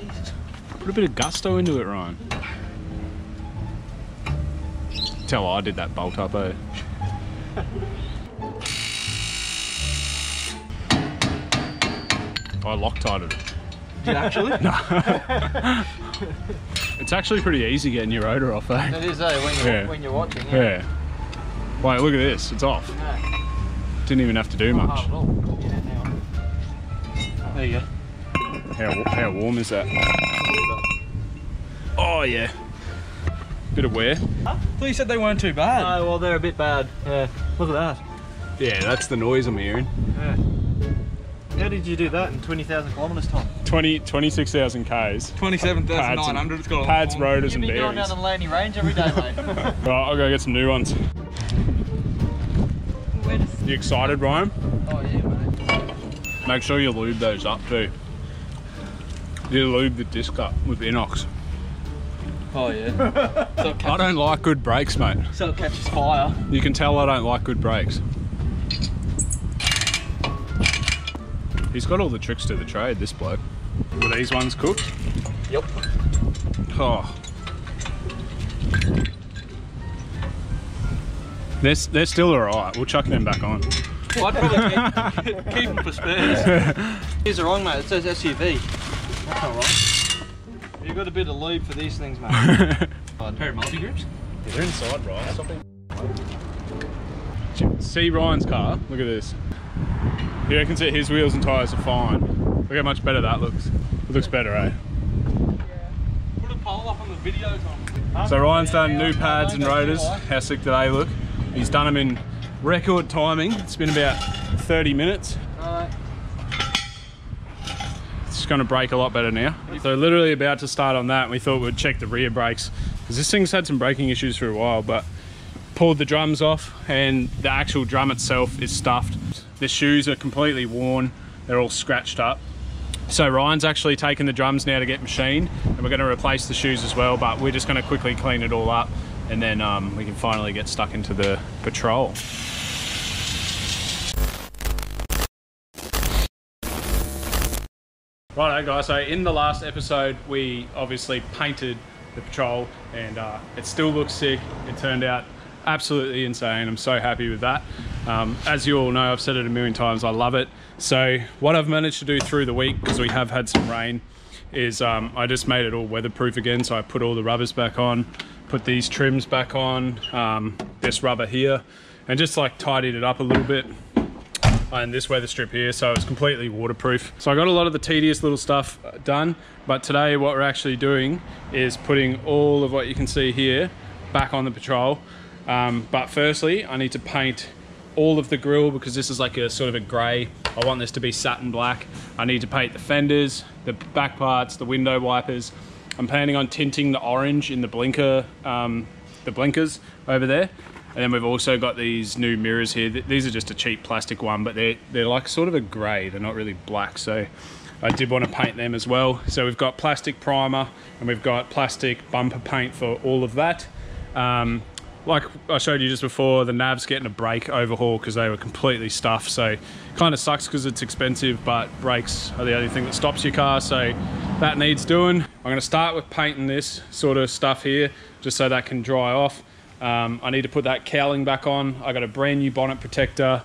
Jesus. Put a bit of gusto into it, Ryan. Tell I did that bolt up, eh? I Loctited it. Did you actually? No. it's actually pretty easy getting your rotor off, eh? It is, eh, when you're, Yeah. when you're watching. Yeah. Wait, look at this. It's off. Yeah. Didn't even have to do Not much. hard at all. Yeah. There you go. How, how warm is that? Oh, yeah. Bit of wear. I thought you said they weren't too bad. Oh, well, they're a bit bad. Yeah. Look at that. Yeah, that's the noise I'm hearing. Yeah. How did you do that in 20,000 kilometres, Tom? 20, 26,000 Ks. Pads 27,900. and- It's got Pads, long- rotors, You've and been going bearings. down the Laney Range every day, mate. Right, I'll go get some new ones. You excited, Ryan? oh, yeah, mate. Make sure you lube those up too. You lube the disc up with inox. Oh, yeah. so, it I don't like good brakes, mate. so it catches fire. You can tell I don't like good brakes. He's got all the tricks to the trade, this bloke. Were these ones cooked? Yep. Oh. They're, they're still alright. We'll chuck them back on. I'd probably keep, keep them for spares. These are wrong, mate. It says SUV. That's not. You've got a bit of lube for these things, mate. Pair of multi grips. They're inside, right? See Ryan's car. Look at this. You reckons that his wheels and tyres are fine. Look how much better that looks. It looks better, eh? Put a poll up on the video, Tom. So Ryan's done new pads and rotors. How sick do they look? He's done them in record timing. It's been about 30 minutes. Going to brake a lot better now. So literally about to start on that, we thought we'd check the rear brakes because this thing's had some braking issues for a while, but pulled the drums off and the actual drum itself is stuffed. The shoes are completely worn. They're all scratched up. So Ryan's actually taken the drums now to get machined and we're going to replace the shoes as well, but we're just going to quickly clean it all up and then um, we can finally get stuck into the patrol. Righto guys, so in the last episode we obviously painted the patrol and uh, it still looks sick. It turned out absolutely insane. I'm so happy with that. Um, as you all know, I've said it a million times, I love it. So what I've managed to do through the week, because we have had some rain, is um, I just made it all weatherproof again. So I put all the rubbers back on, put these trims back on, um, this rubber here, and just like tidied it up a little bit and this weather strip here so it's completely waterproof. So i got a lot of the tedious little stuff uh, done but today what we're actually doing is putting all of what you can see here back on the patrol. Um, but firstly i need to paint all of the grill because this is like a sort of a grey i want this to be satin black. I need to paint the fenders the back parts the window wipers. I'm planning on tinting the orange in the blinker um, the blinkers over there and then we've also got these new mirrors here. These are just a cheap plastic one, but they're, they're like sort of a grey. They're not really black. So I did want to paint them as well. So we've got plastic primer and we've got plastic bumper paint for all of that. Um, like I showed you just before, the Nev's getting a brake overhaul because they were completely stuffed. So kind of sucks because it's expensive, but brakes are the only thing that stops your car. So that needs doing. I'm going to start with painting this sort of stuff here just so that can dry off. Um, I need to put that cowling back on. I got a brand new bonnet protector.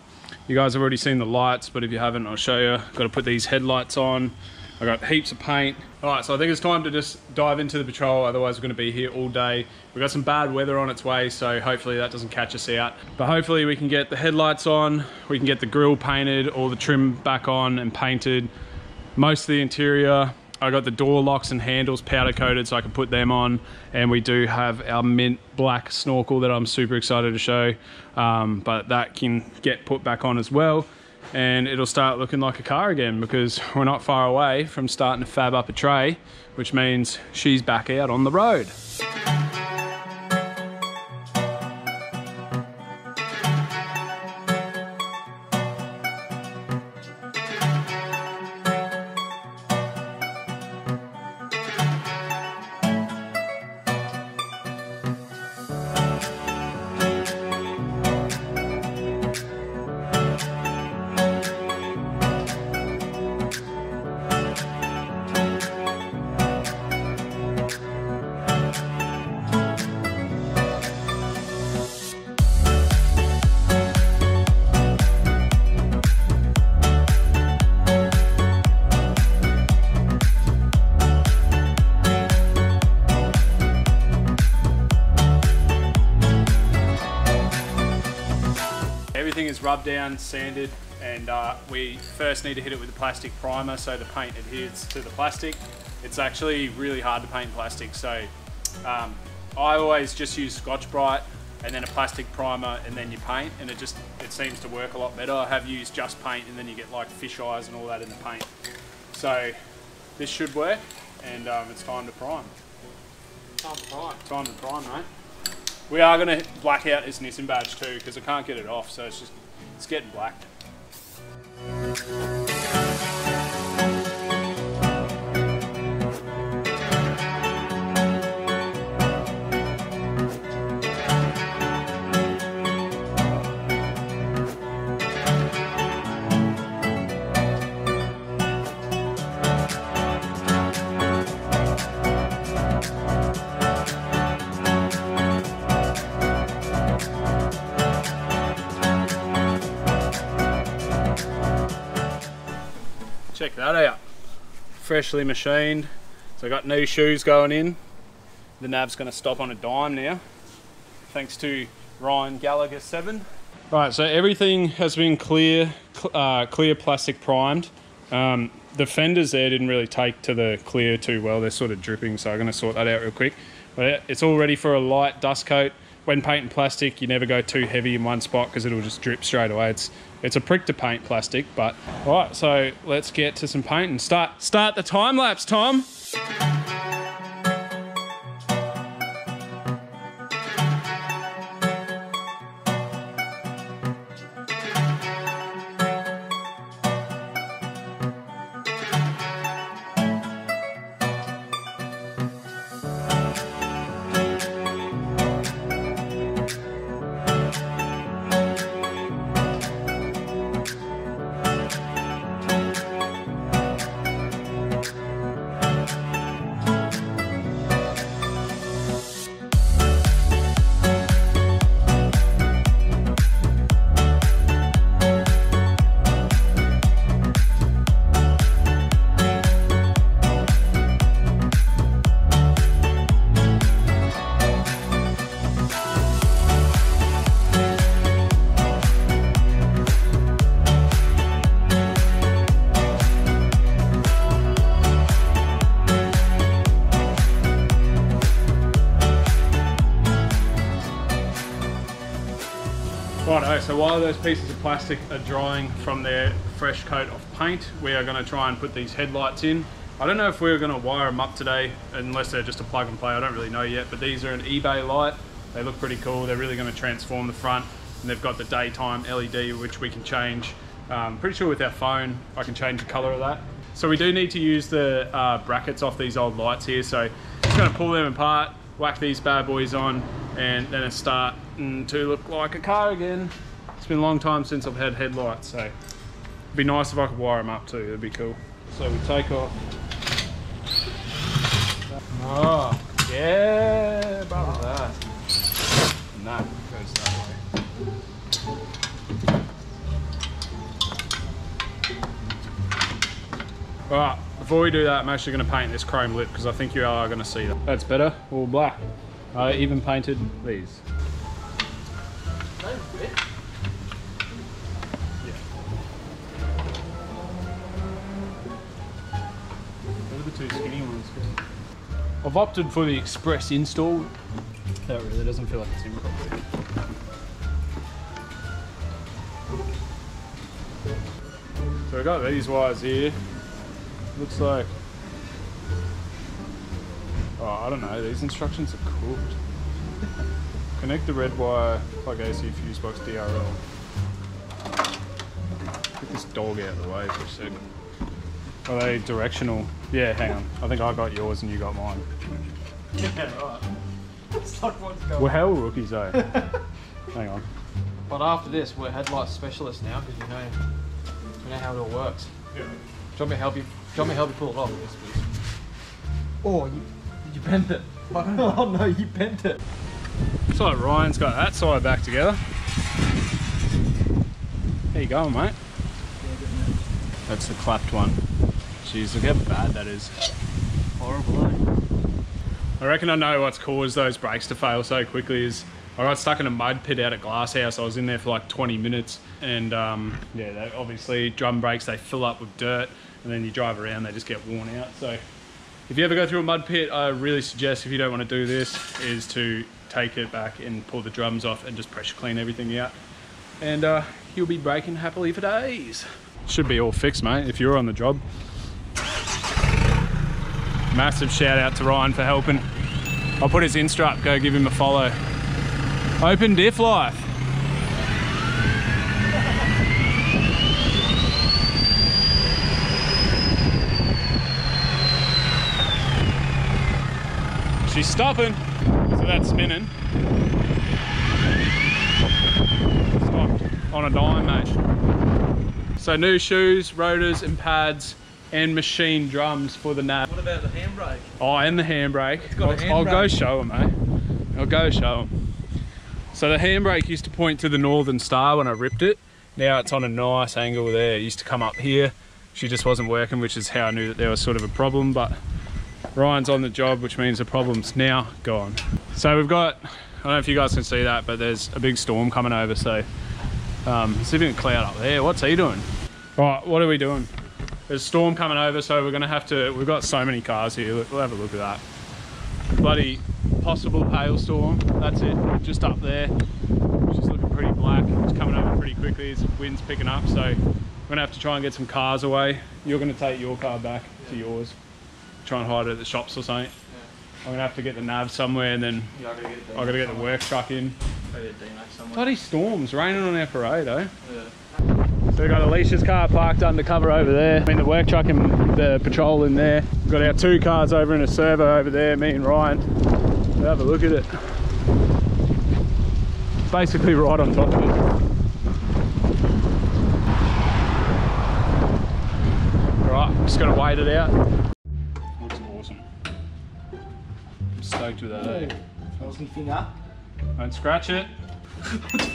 You guys have already seen the lights, but if you haven't, I'll show you. Got to put these headlights on. I got heaps of paint. All right, so I think it's time to just dive into the patrol. Otherwise, we're going to be here all day. We've got some bad weather on its way, so hopefully that doesn't catch us out. But hopefully we can get the headlights on. We can get the grill painted, all the trim back on and painted. Most of the interior. I got the door locks and handles powder coated so I can put them on. And we do have our mint black snorkel that I'm super excited to show. Um, but that can get put back on as well. And it'll start looking like a car again because we're not far away from starting to fab up a tray, which means she's back out on the road. Rubbed down, sanded, and uh, we first need to hit it with a plastic primer so the paint adheres to the plastic. It's actually really hard to paint plastic, so um, I always just use Scotch Brite and then a plastic primer and then you paint and it just it seems to work a lot better. I have used just paint and then you get like fish eyes and all that in the paint. So this should work and um, it's time to prime. Time to prime. Time to prime, mate. We are going to black out this Nissan badge too because I can't get it off, so it's just it's getting black. Check that out. Freshly machined. So I got new shoes going in. The Nev's going to stop on a dime now. Thanks to Ryan Gallagher 7. Right, so everything has been clear, uh, clear plastic primed. Um, the fenders there didn't really take to the clear too well. They're sort of dripping, so I'm going to sort that out real quick. But it's all ready for a light dust coat. When painting plastic, you never go too heavy in one spot because it'll just drip straight away. It's it's a prick to paint plastic, but all right. So let's get to some paint and start start the time lapse, Tom. So while those pieces of plastic are drying from their fresh coat of paint, we are going to try and put these headlights in. I don't know if we're going to wire them up today, unless they're just a plug and play, I don't really know yet, but these are an eBay light. They look pretty cool, they're really going to transform the front, and they've got the daytime LED, which we can change. Um, pretty sure with our phone, I can change the color of that. So we do need to use the uh, brackets off these old lights here, so just going to pull them apart, whack these bad boys on, and then it's starting to look like a car again. Been a long time since I've had headlights, so it'd be nice if I could wire them up too. It'd be cool. So we take off. Oh, yeah, about that. No, goes that way. Alright, before we do that, I'm actually going to paint this chrome lip because I think you are going to see that. That's better, all black. I even painted these. I've opted for the express install. That really doesn't feel like it's in properly. So I got these wires here. Looks like. Oh, I don't know. These instructions are cooked. Connect the red wire plug AC fuse box DRL. Get this dog out of the way for a second. Are they directional? Yeah, hang on. I think I got yours and you got mine. Yeah, right. It's like what's going We're hell rookies though. hang on. But after this, we're headlight specialists now because we know, we know how it all works. Do you want me to help you? Do you want me to help you pull it off? Yes, please. Oh, you, you bent it. oh no, you bent it. Looks like Ryan's got that side back together. There you go, mate. That's the clapped one. Jeez, look how bad that is. Horrible, eh? I reckon I know what's caused those brakes to fail so quickly is I got stuck in a mud pit out at Glasshouse. I was in there for like 20 minutes, and um, yeah, they, obviously drum brakes they fill up with dirt, and then you drive around, they just get worn out. So if you ever go through a mud pit, I really suggest if you don't want to do this, is to take it back and pull the drums off and just pressure clean everything out, and uh, you'll be braking happily for days. Should be all fixed, mate. If you're on the job. Massive shout out to Ryan for helping. I'll put his Insta up, go give him a follow. Open diff life. She's stopping, so that's spinning. Stopped on a dime, mate. So new shoes, rotors and pads and machine drums for the Nev. What about the handbrake? Oh, and the handbrake. got a I'll, I'll go show him, mate. I'll go show him. So the handbrake used to point to the Northern Star when I ripped it. Now it's on a nice angle there. It used to come up here. She just wasn't working, which is how I knew that there was sort of a problem. But Ryan's on the job, which means the problem's now gone. So we've got, I don't know if you guys can see that, but there's a big storm coming over. So um, there's even a cloud up there. What's he doing? Right, what are we doing? There's a storm coming over, so we're gonna have to. We've got so many cars here. Look, We'll have a look at that. Bloody possible hailstorm. That's it. Just up there. It's just looking pretty black. It's coming over pretty quickly. The wind's picking up, so we're gonna have to try and get some cars away. You're gonna take your car back to yours. Try and hide it at the shops or something. I'm gonna have to get the Nev somewhere, and then Yeah, I gotta get I gotta get the work truck in. Gotta get D-Max somewhere. Bloody storms raining on our parade, eh? So we've got Alicia's car parked undercover over there. I mean the work truck and the patrol in there. We've got our two cars over in a servo over there, me and Ryan. We'll have a look at it. Basically right on top of it. Right, just gotta wait it out. Looks awesome. I'm stoked with that. eh? That was my finger. Don't scratch it.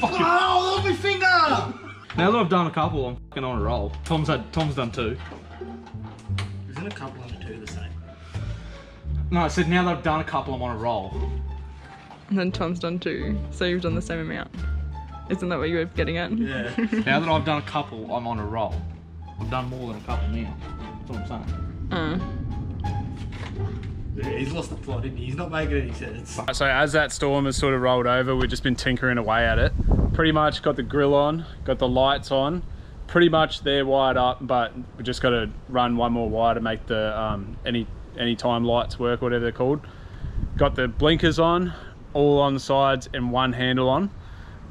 Oh, that was my finger! Now that I've done a couple, I'm fucking on a roll. Tom's had Tom's done two. Isn't a couple and a two the same? No, I said now that I've done a couple, I'm on a roll. And then Tom's done two, so you've done the same amount. Isn't that what you were getting at? Yeah. now that I've done a couple, I'm on a roll. I've done more than a couple now. That's what I'm saying. Uh, yeah he's lost the plot, didn't he? He's not making any sense. So as that storm has sort of rolled over, we've just been tinkering away at it. Pretty much got the grill on, got the lights on. Pretty much they're wired up, but we just got to run one more wire to make the um, any time lights work, whatever they're called. Got the blinkers on, all on the sides, and one handle on.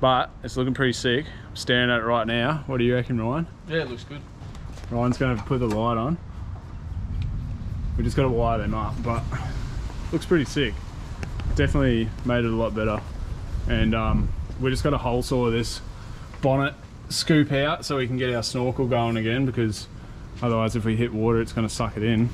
But it's looking pretty sick. I'm staring at it right now. What do you reckon, Ryan? Yeah, it looks good. Ryan's going to put the light on. We just got to wire them up, but looks pretty sick. Definitely made it a lot better. And um, we just got to hole saw this bonnet scoop out so we can get our snorkel going again because otherwise if we hit water it's going to suck it in.